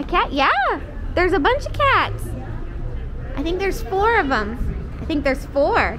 A cat? Yeah. There's a bunch of cats. I think there's four of them. I think there's four.